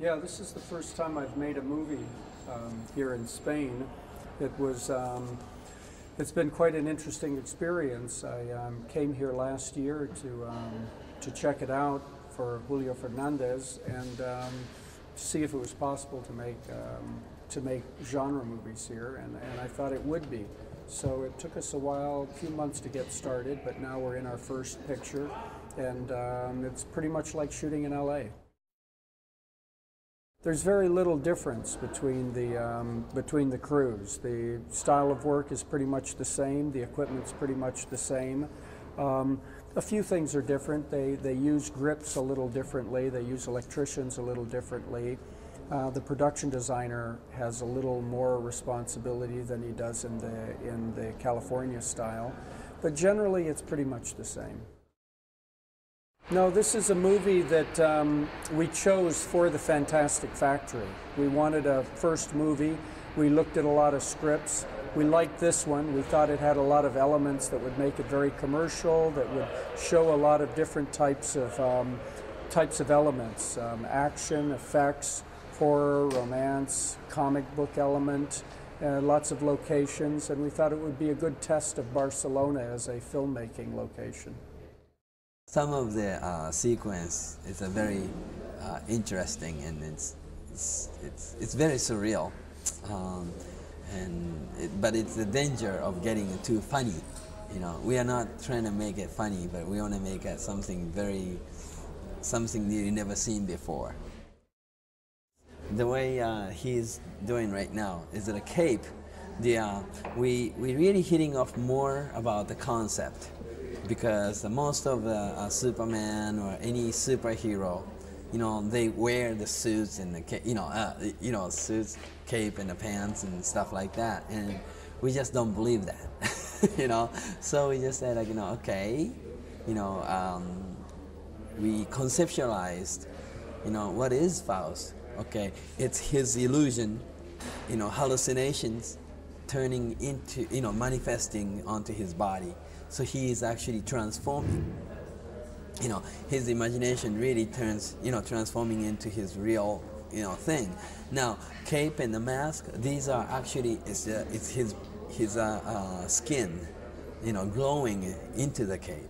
Yeah, this is the first time I've made a movie um, here in Spain. It was, um, it's been quite an interesting experience. I um, came here last year to, um, to check it out for Julio Fernandez and um, see if it was possible to make, um, to make genre movies here, and, and I thought it would be. So it took us a while, a few months to get started, but now we're in our first picture, and it's pretty much like shooting in LA. There's very little difference between the, um, between the crews. The style of work is pretty much the same, the equipment's pretty much the same. Um, a few things are different. They, they use grips a little differently, they use electricians a little differently. Uh, the production designer has a little more responsibility than he does in the, in the California style, but generally it's pretty much the same. No, this is a movie that um, we chose for the Fantastic Factory. We wanted a first movie. We looked at a lot of scripts. We liked this one. We thought it had a lot of elements that would make it very commercial, that would show a lot of different types of um, types of elements: um, action, effects, horror, romance, comic book element, uh, lots of locations. And we thought it would be a good test of Barcelona as a filmmaking location. Some of the uh, sequence is a very uh, interesting and it's, it's, it's, it's very surreal. Um, and it, but it's the danger of getting too funny. You know, we are not trying to make it funny, but we want to make it something very, something you've never seen before. The way uh, he's doing right now is that a cape. The, we we really hitting off more about the concept because most of uh, Superman or any superhero, you know, they wear the suits and the you know, uh, you know, suits, cape, and the pants and stuff like that, and we just don't believe that, you know. So we just said like, you know, okay, you know, um, we conceptualized, you know, what is Faust? Okay, it's his illusion, you know, hallucinations turning into, you know, manifesting onto his body. So he is actually transforming. You know, his imagination really turns, you know, transforming into his real, you know, thing. Now, cape and the mask, these are actually, it's, uh, it's his, his uh, uh, skin, you know, glowing into the cape.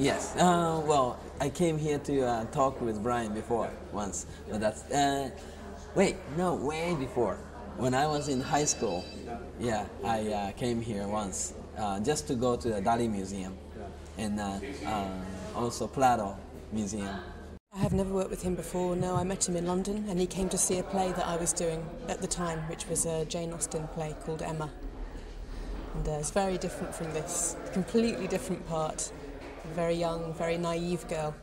Yes, uh, well, I came here to uh, talk with Brian before once, but that's, uh, wait, no, way before. When I was in high school, yeah, I uh, came here once uh, just to go to the Dali Museum and uh, uh, also Prado Museum. I have never worked with him before. No, I met him in London and he came to see a play that I was doing at the time, which was a Jane Austen play called Emma. And uh, it's very different from this, completely different part. A very young, very naive girl.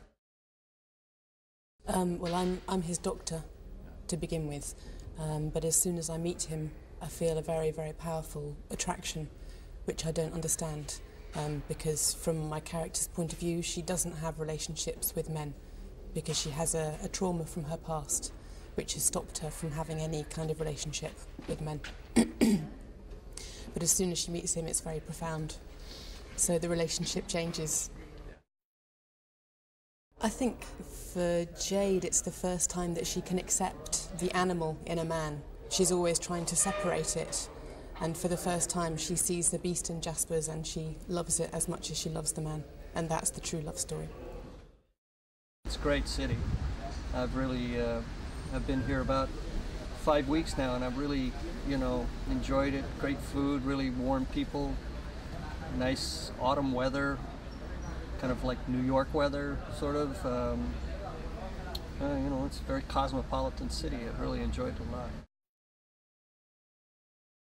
Um, well, I'm, I'm his doctor to begin with, um, but as soon as I meet him, I feel a very, very powerful attraction which I don't understand um, because from my character's point of view, she doesn't have relationships with men because she has a, a trauma from her past which has stopped her from having any kind of relationship with men. but as soon as she meets him, it's very profound. So the relationship changes. I think for Jade, it's the first time that she can accept the animal in a man. She's always trying to separate it and for the first time, she sees the beast in Jaspers and she loves it as much as she loves the man. And that's the true love story. It's a great city. I've really, uh, I've been here about five weeks now and I've really, you know, enjoyed it. Great food, really warm people, nice autumn weather, kind of like New York weather, sort of. Um, uh, you know, it's a very cosmopolitan city. I've really enjoyed it a lot.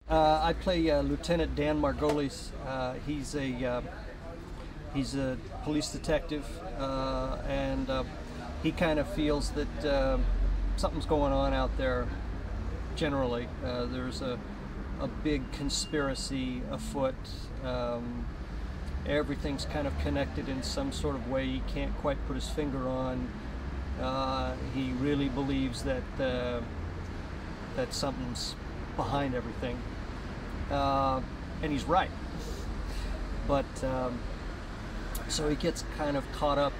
Uh, I play uh, Lieutenant Dan Margolis. Uh, he's a uh, he's a police detective, uh, and uh, he kind of feels that something's going on out there. Generally, there's a a big conspiracy afoot. Um, everything's kind of connected in some sort of way he can't quite put his finger on. he really believes that that something's behind everything uh, and he's right. But um, so he gets kind of caught up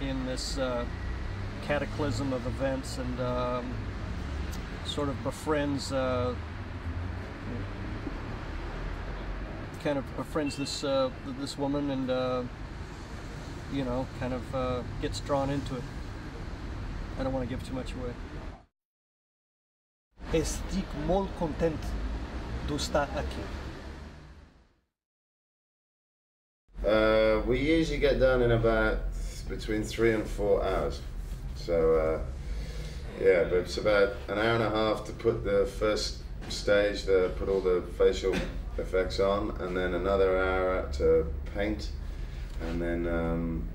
in this uh, cataclysm of events and um, sort of befriends uh, kind of befriends this uh, this woman and uh, you know kind of uh, gets drawn into it. I don't want to give too much away. Estic molt content d'estar aqui. Uh, we usually get done in about between three and four hours. So, uh, yeah, but it's about an hour and a half to put the first stage, to put all the facial effects on, and then another hour to paint, and then um,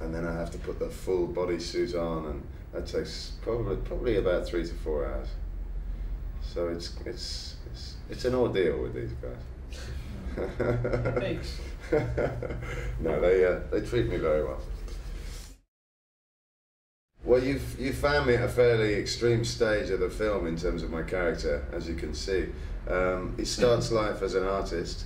and then I have to put the full body suit on, and that takes probably probably about three to four hours. So it's it's it's, it's an ordeal with these guys. Thanks. no, they uh, they treat me very well. Well, you've you found me at a fairly extreme stage of the film in terms of my character, as you can see. Um, he starts life as an artist,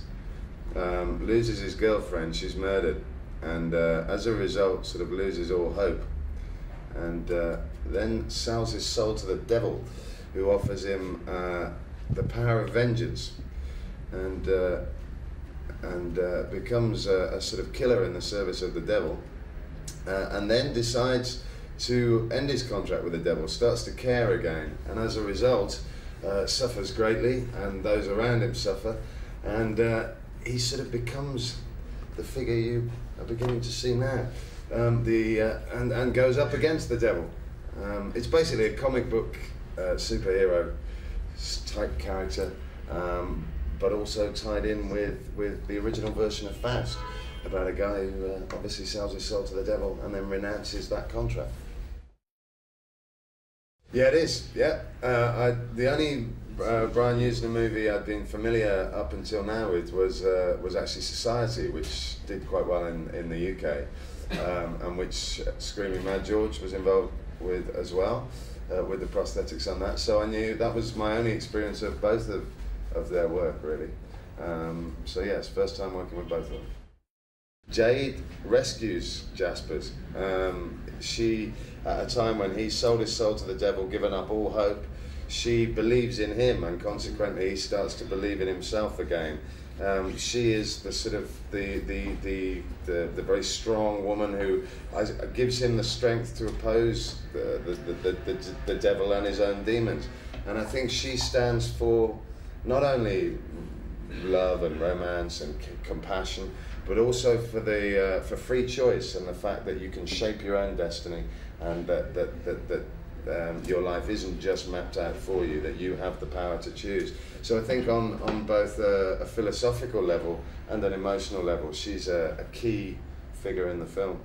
um, loses his girlfriend, she's murdered, and uh, as a result, sort of loses all hope, and uh, then sells his soul to the devil, who offers him uh, the power of vengeance, and uh, and uh, becomes a, a, sort of killer in the service of the devil, uh, and then decides to end his contract with the devil, starts to care again, and as a result, uh, suffers greatly, and those around him suffer, and uh, he sort of becomes the figure you are beginning to see now, um, the and and goes up against the devil. Um, it's basically a comic book uh, superhero type character. Um, but also tied in with, with the original version of Faust about a guy who uh, obviously sells his soul to the devil and then renounces that contract. Yeah, it is. Yeah, uh, I, the only uh, Brian Yuzna movie I'd been familiar up until now with was uh, was actually Society, which did quite well in, in the UK, um, and which Screaming Mad George was involved with as well, uh, with the prosthetics on that. So I knew that was my only experience of both of of their work, really. Um, so yes, first time working with both of them. Jade rescues Jaspers. Um, she, at a time when he sold his soul to the devil, given up all hope, she believes in him, and consequently, he starts to believe in himself again. Um, she is the sort of the the, the the, the very strong woman who gives him the strength to oppose the the, the, the, the devil and his own demons. And I think she stands for not only love and romance and compassion, but also for the uh, for free choice and the fact that you can shape your own destiny and that that that, that um, your life isn't just mapped out for you, that you have the power to choose. So I think on, on both a, a philosophical level and an emotional level, she's a, a key figure in the film.